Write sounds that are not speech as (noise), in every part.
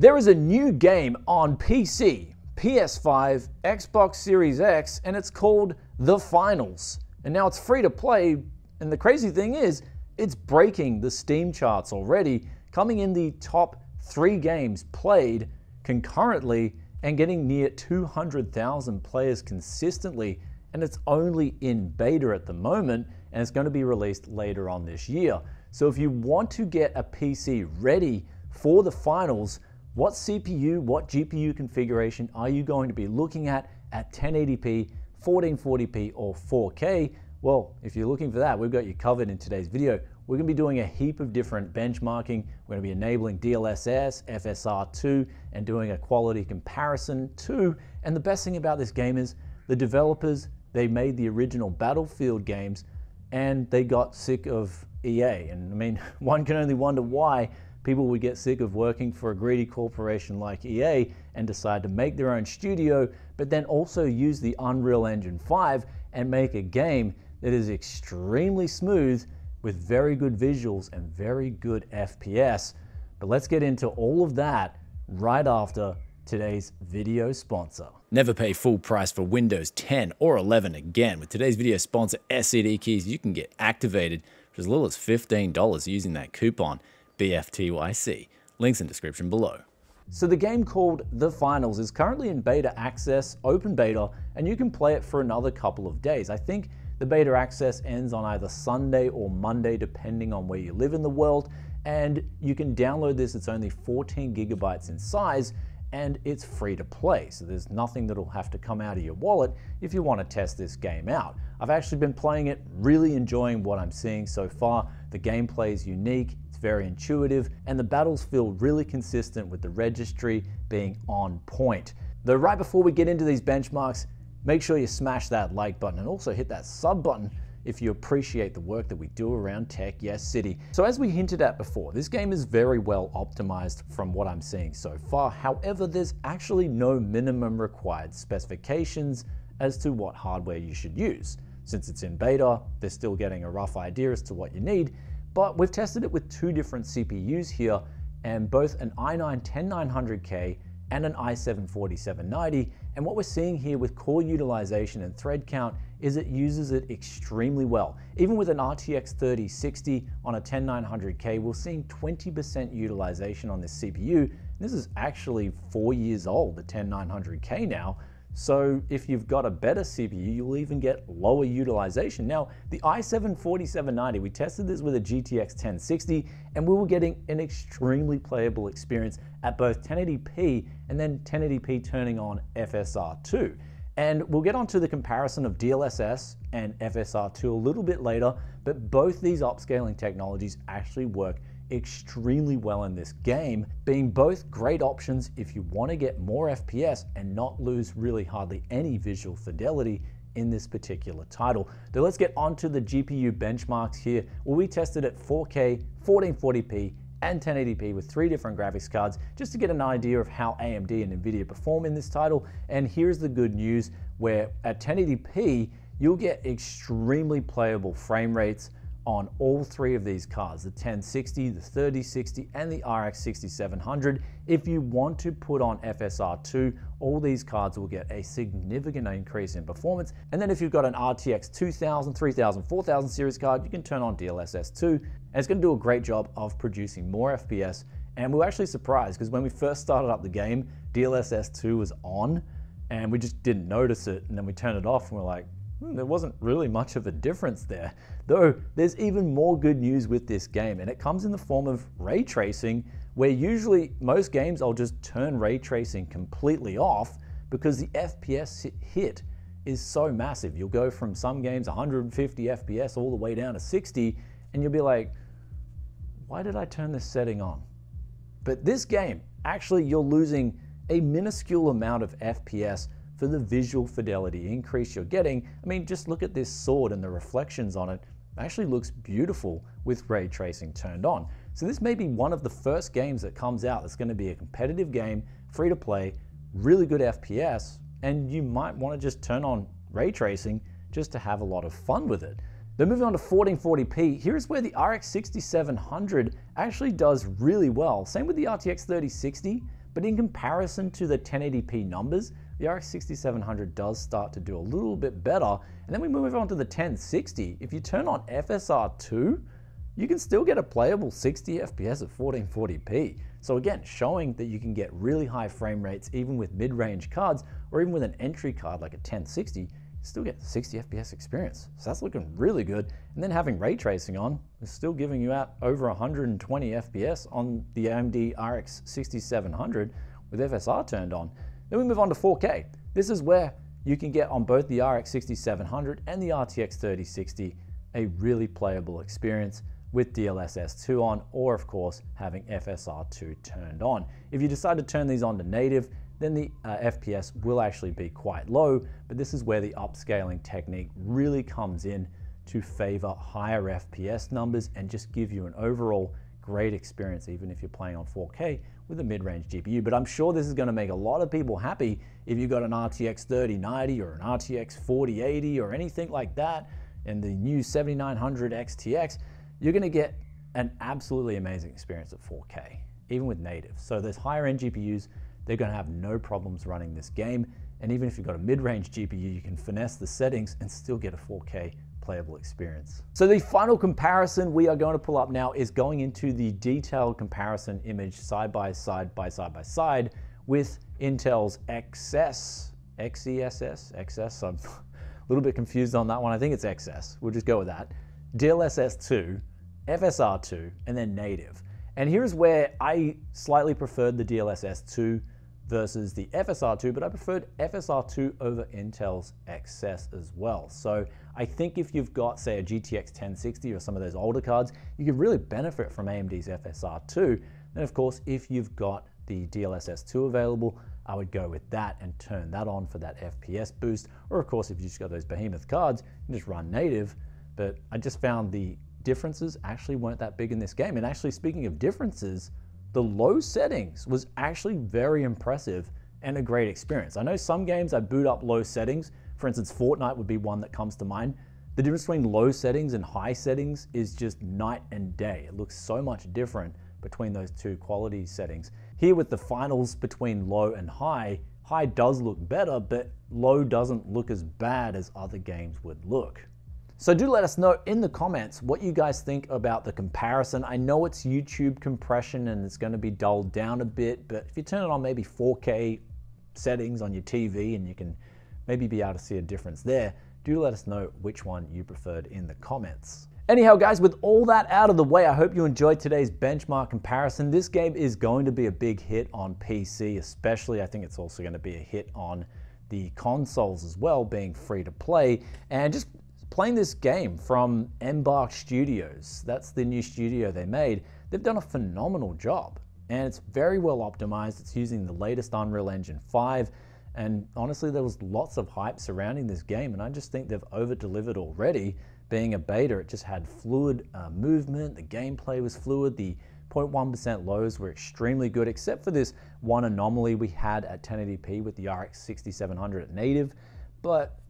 There is a new game on PC, PS5, Xbox Series X, and it's called The Finals. And now it's free to play, and the crazy thing is, it's breaking the Steam charts already, coming in the top three games played concurrently and getting near 200,000 players consistently. And it's only in beta at the moment, and it's going to be released later on this year. So if you want to get a PC ready for the finals, what CPU, what GPU configuration are you going to be looking at at 1080p, 1440p, or 4K? Well, if you're looking for that, we've got you covered in today's video. We're going to be doing a heap of different benchmarking. We're going to be enabling DLSS, FSR2, and doing a quality comparison too. And the best thing about this game is the developers, they made the original Battlefield games and they got sick of EA. And I mean, (laughs) one can only wonder why people would get sick of working for a greedy corporation like EA and decide to make their own studio, but then also use the Unreal Engine 5 and make a game that is extremely smooth with very good visuals and very good FPS. But let's get into all of that right after today's video sponsor. Never pay full price for Windows 10 or 11 again. With today's video sponsor, SCD Keys, you can get activated for as little as $15 using that coupon BFTYC. Links in description below. So the game called The Finals is currently in beta access, open beta, and you can play it for another couple of days. I think the beta access ends on either Sunday or Monday, depending on where you live in the world, and you can download this. It's only 14 gigabytes in size, and it's free to play. So there's nothing that'll have to come out of your wallet if you want to test this game out. I've actually been playing it, really enjoying what I'm seeing so far. The gameplay is unique, very intuitive, and the battles feel really consistent with the registry being on point. Though right before we get into these benchmarks, make sure you smash that like button and also hit that sub button if you appreciate the work that we do around Tech Yes City. So as we hinted at before, this game is very well optimized from what I'm seeing so far. However, there's actually no minimum required specifications as to what hardware you should use. Since it's in beta, they're still getting a rough idea as to what you need, but we've tested it with two different CPUs here, and both an i9 10900K and an i7 4790. And what we're seeing here with core utilization and thread count is it uses it extremely well. Even with an RTX 3060 on a 10900K, we're seeing 20% utilization on this CPU. This is actually four years old, the 10900K now, so if you've got a better CPU, you'll even get lower utilization. Now, the i7-4790, we tested this with a GTX 1060, and we were getting an extremely playable experience at both 1080p and then 1080p turning on FSR2. And we'll get onto the comparison of DLSS and FSR2 a little bit later, but both these upscaling technologies actually work extremely well in this game, being both great options if you want to get more FPS and not lose really hardly any visual fidelity in this particular title. Now let's get onto the GPU benchmarks here, where we tested at 4K, 1440p, and 1080p with three different graphics cards just to get an idea of how AMD and NVIDIA perform in this title. And here's the good news where at 1080p, you'll get extremely playable frame rates on all three of these cards, the 1060, the 3060, and the RX 6700. If you want to put on FSR2, all these cards will get a significant increase in performance. And then if you've got an RTX 2000, 3000, 4000 series card, you can turn on DLSS 2, and it's gonna do a great job of producing more FPS. And we were actually surprised because when we first started up the game, DLSS 2 was on, and we just didn't notice it. And then we turned it off and we're like, Hmm, there wasn't really much of a difference there. Though there's even more good news with this game, and it comes in the form of ray tracing, where usually most games I'll just turn ray tracing completely off because the FPS hit is so massive. You'll go from some games 150 FPS all the way down to 60, and you'll be like, why did I turn this setting on? But this game, actually, you're losing a minuscule amount of FPS for the visual fidelity increase you're getting. I mean, just look at this sword and the reflections on it. it actually looks beautiful with ray tracing turned on. So this may be one of the first games that comes out that's going to be a competitive game, free to play, really good FPS, and you might want to just turn on ray tracing just to have a lot of fun with it. Then moving on to 1440p, here's where the RX 6700 actually does really well. Same with the RTX 3060, But in comparison to the 1080p numbers, the RX 6700 does start to do a little bit better. And then we move on to the 1060. If you turn on FSR2, you can still get a playable 60 FPS at 1440p. So again, showing that you can get really high frame rates even with mid-range cards or even with an entry card like a 1060, still get 60 FPS experience. So that's looking really good. And then having ray tracing on is still giving you out over 120 FPS on the AMD RX 6700 with FSR turned on. Then we move on to 4K. This is where you can get on both the RX 6700 and the RTX 3060 a really playable experience with DLSS 2 on, or of course having FSR 2 turned on. If you decide to turn these on to native, then the uh, FPS will actually be quite low, but this is where the upscaling technique really comes in to favor higher FPS numbers and just give you an overall great experience, even if you're playing on 4K with a mid-range GPU. But I'm sure this is gonna make a lot of people happy if you've got an RTX 3090 or an RTX 4080 or anything like that, and the new 7900 XTX, you're gonna get an absolutely amazing experience at 4K, even with native. So those higher end GPUs, they're gonna have no problems running this game. And even if you've got a mid-range GPU, you can finesse the settings and still get a 4K playable experience. So the final comparison we are going to pull up now is going into the detailed comparison image side by side by side by side with Intel's XS, XESS, XS, I'm (laughs) a little bit confused on that one. I think it's XS, we'll just go with that. DLSS 2, FSR2, and then native. And here's where I slightly preferred the DLSS 2 versus the FSR2, but I preferred FSR2 over Intel's XS as well. So I think if you've got, say, a GTX 1060 or some of those older cards, you could really benefit from AMD's FSR2. And of course, if you've got the DLSS 2 available, I would go with that and turn that on for that FPS boost. Or of course, if you just got those behemoth cards, you just run native. But I just found the differences actually weren't that big in this game. And actually, speaking of differences, the low settings was actually very impressive and a great experience. I know some games I boot up low settings. For instance, Fortnite would be one that comes to mind. The difference between low settings and high settings is just night and day. It looks so much different between those two quality settings. Here with the finals between low and high, high does look better, but low doesn't look as bad as other games would look. So do let us know in the comments what you guys think about the comparison. I know it's YouTube compression and it's going to be dulled down a bit, but if you turn it on maybe 4K settings on your TV and you can maybe be able to see a difference there, do let us know which one you preferred in the comments. Anyhow, guys, with all that out of the way, I hope you enjoyed today's benchmark comparison. This game is going to be a big hit on PC, especially I think it's also going to be a hit on the consoles as well, being free to play. And just playing this game from Embark Studios, that's the new studio they made, they've done a phenomenal job. And it's very well optimized. It's using the latest Unreal Engine 5. And honestly, there was lots of hype surrounding this game, and I just think they've over delivered already. Being a beta, it just had fluid uh, movement, the gameplay was fluid, the 0.1% lows were extremely good, except for this one anomaly we had at 1080p with the RX 6700 at native. But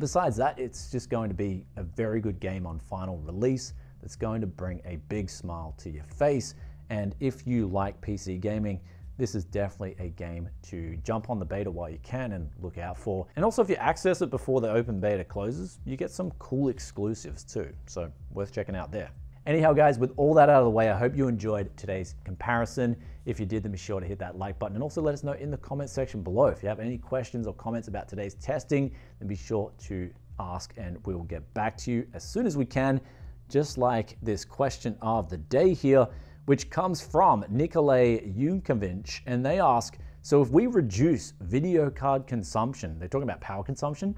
Besides that, it's just going to be a very good game on final release that's going to bring a big smile to your face. And if you like PC gaming, this is definitely a game to jump on the beta while you can and look out for. And also if you access it before the open beta closes, you get some cool exclusives too. So worth checking out there. Anyhow, guys, with all that out of the way, I hope you enjoyed today's comparison. If you did, then be sure to hit that like button and also let us know in the comment section below. If you have any questions or comments about today's testing, then be sure to ask and we will get back to you as soon as we can, just like this question of the day here, which comes from Nikolay Yunkovich, and they ask, so if we reduce video card consumption, they're talking about power consumption,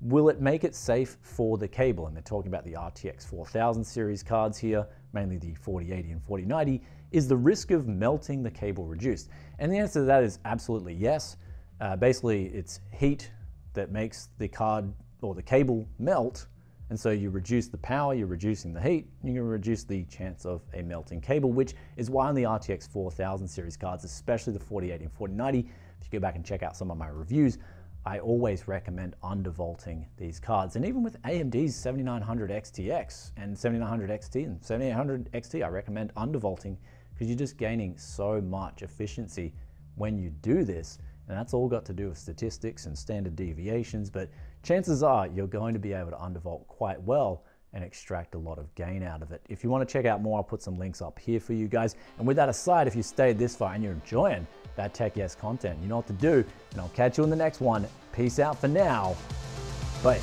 Will it make it safe for the cable? And they're talking about the RTX 4000 series cards here, mainly the 4080 and 4090. Is the risk of melting the cable reduced? And the answer to that is absolutely yes. Uh, basically, it's heat that makes the card or the cable melt. And so you reduce the power, you're reducing the heat, you can reduce the chance of a melting cable, which is why on the RTX 4000 series cards, especially the 4080 and 4090, if you go back and check out some of my reviews, I always recommend undervolting these cards. And even with AMD's 7900 XTX and 7900 XT and 7800 XT, I recommend undervolting because you're just gaining so much efficiency when you do this. And that's all got to do with statistics and standard deviations, but chances are you're going to be able to undervolt quite well and extract a lot of gain out of it. If you want to check out more, I'll put some links up here for you guys. And with that aside, if you stayed this far and you're enjoying that Tech Yes content, you know what to do. And I'll catch you in the next one. Peace out for now. Bye.